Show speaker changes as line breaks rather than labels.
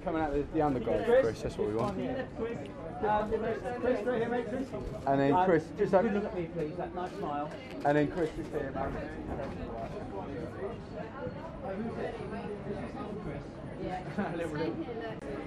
you coming out the, the underguard, Chris. That's what we want.
Um, Chris, right here, mate, Chris.
And then Chris, Um,
just
have a
look at me, please. That nice smile.
and then Chris just here, man.